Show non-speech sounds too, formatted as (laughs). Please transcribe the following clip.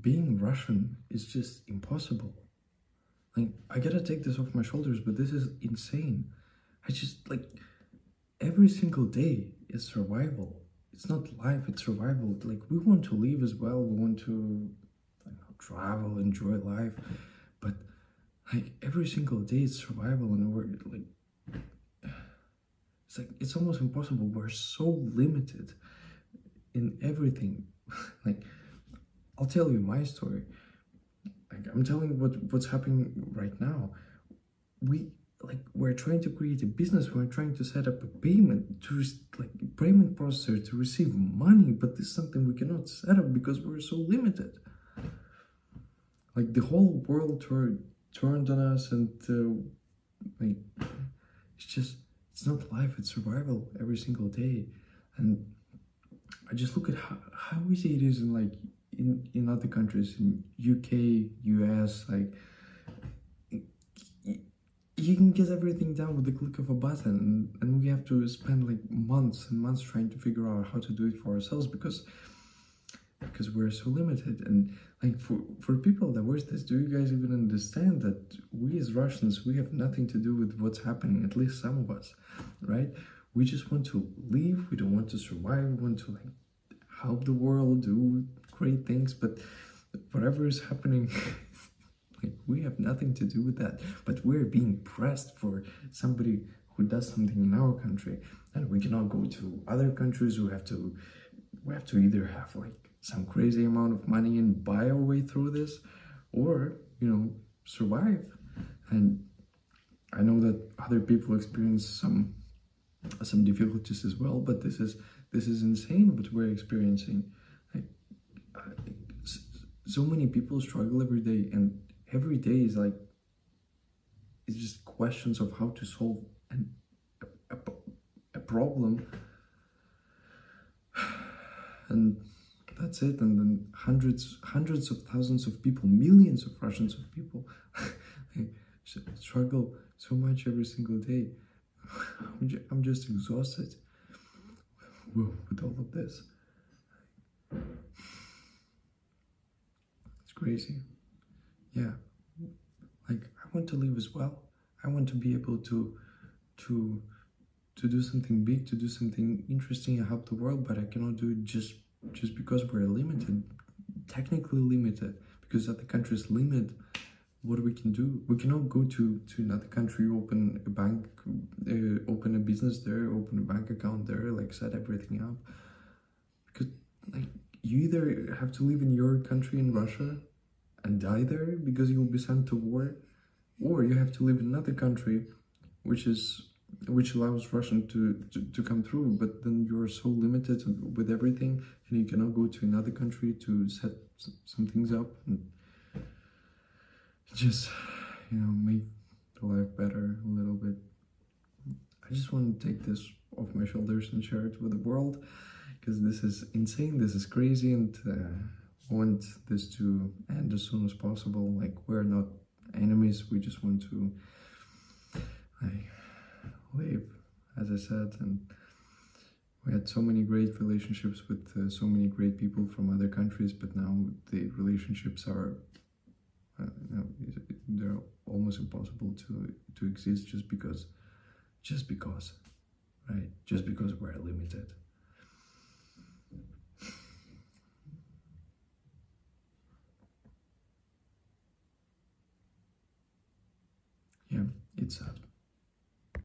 being Russian is just impossible. Like, I gotta take this off my shoulders, but this is insane. I just, like, every single day is survival. It's not life, it's survival. Like, we want to live as well, we want to know, travel, enjoy life, but, like, every single day is survival, and we're, like, it's like, it's almost impossible. We're so limited in everything. (laughs) like, I'll tell you my story. Like I'm telling what what's happening right now. We like we're trying to create a business. We're trying to set up a payment to like payment processor to receive money, but this is something we cannot set up because we're so limited. Like the whole world turned turned on us, and uh, like it's just it's not life. It's survival every single day, and I just look at how, how easy it is in like in in other countries in uk us like you can get everything done with the click of a button and, we have to spend like months and months trying to figure out how to do it for ourselves because because we're so limited. And like for for people that watch this do you guys even understand that we as russians we have nothing to do with what's happening at least some of us right? We just want to live. We don't want to survive. We want to like help the world do great things, but whatever is happening, (laughs) like we have nothing to do with that. But we're being pressed for somebody who does something in our country, and we cannot go to other countries. We have to, we have to either have like some crazy amount of money and buy our way through this, or you know survive. And I know that other people experience some some difficulties as well, but this is this is insane what we're experiencing so many people struggle every day and every day is like it's just questions of how to solve an, a, a, a problem. (sighs) And that's it and then hundreds hundreds of thousands of people millions of russians of people (laughs) struggle so much every single day. (laughs) I'm, just, I'm just exhausted. With all of this crazy. Yeah. Like I want to live as well. I want to be able to to to do something big, to do something interesting and help the world, but I cannot do it just just because we're limited, technically limited, because at the country's limit, what we can do, we cannot go to to another country, open a bank, uh, open a business there, open a bank account there, like set everything up, because like you either have to live in your country in Russia and die there because you'll be sent to war, or you have to live in another country which is which allows Russian to, to, to come through, but then you're so limited with everything and you cannot go to another country to set some things up and just, you know, make life better a little bit. I just want to take this off my shoulders and share it with the world because this is insane, this is crazy, and uh, want this to end as soon as possible. Like, we're not enemies, we just want to like, live, as I said, and we had so many great relationships with uh, so many great people from other countries, but now the relationships are, uh, almost impossible to, to exist just because, just because, right? Just because we're limited. it's up.